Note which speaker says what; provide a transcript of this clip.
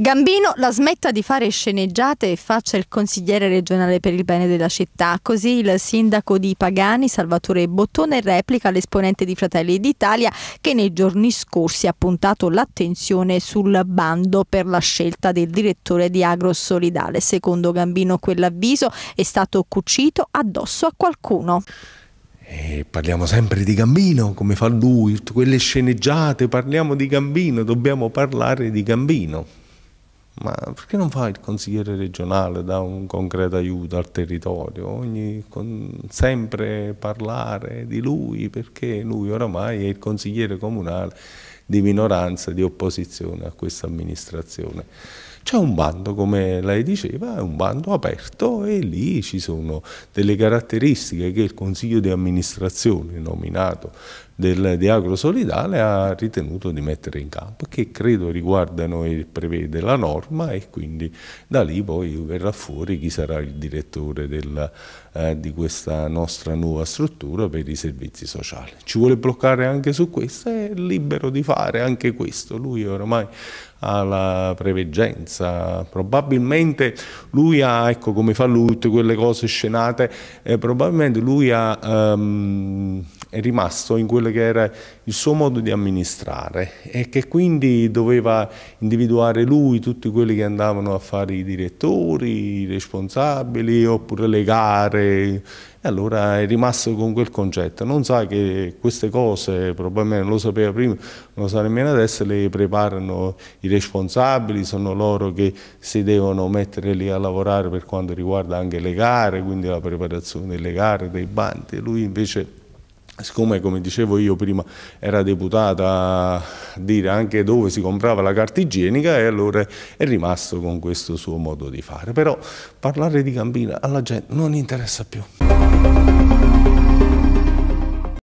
Speaker 1: Gambino la smetta di fare sceneggiate e faccia il consigliere regionale per il bene della città. Così il sindaco di Pagani, Salvatore Bottone, replica l'esponente di Fratelli d'Italia che nei giorni scorsi ha puntato l'attenzione sul bando per la scelta del direttore di Agrosolidale. Secondo Gambino quell'avviso è stato cucito addosso a qualcuno.
Speaker 2: E parliamo sempre di Gambino, come fa lui, tutte quelle sceneggiate, parliamo di Gambino, dobbiamo parlare di Gambino ma perché non fa il consigliere regionale, dà un concreto aiuto al territorio, Ogni, con, sempre parlare di lui, perché lui oramai è il consigliere comunale di minoranza, di opposizione a questa amministrazione. C'è un bando, come lei diceva, è un bando aperto e lì ci sono delle caratteristiche che il Consiglio di amministrazione nominato del, di Agrosolidale ha ritenuto di mettere in campo, che credo riguardano e prevede la norma e quindi da lì poi verrà fuori chi sarà il direttore del, eh, di questa nostra nuova struttura per i servizi sociali. Ci vuole bloccare anche su questo, è libero di fare anche questo, lui oramai ha la preveggenza, probabilmente lui ha, ecco come fa lui tutte quelle cose scenate, eh, probabilmente lui ha... Um, è rimasto in quello che era il suo modo di amministrare e che quindi doveva individuare lui tutti quelli che andavano a fare i direttori, i responsabili oppure le gare e allora è rimasto con quel concetto. Non sa che queste cose, probabilmente non lo sapeva prima, non lo sa nemmeno adesso, le preparano i responsabili, sono loro che si devono mettere lì a lavorare per quanto riguarda anche le gare, quindi la preparazione delle gare, dei bandi. Lui invece siccome come dicevo io prima era deputata a dire anche dove si comprava la carta igienica e allora è rimasto con questo suo modo di fare. Però parlare di Gambina alla gente non interessa più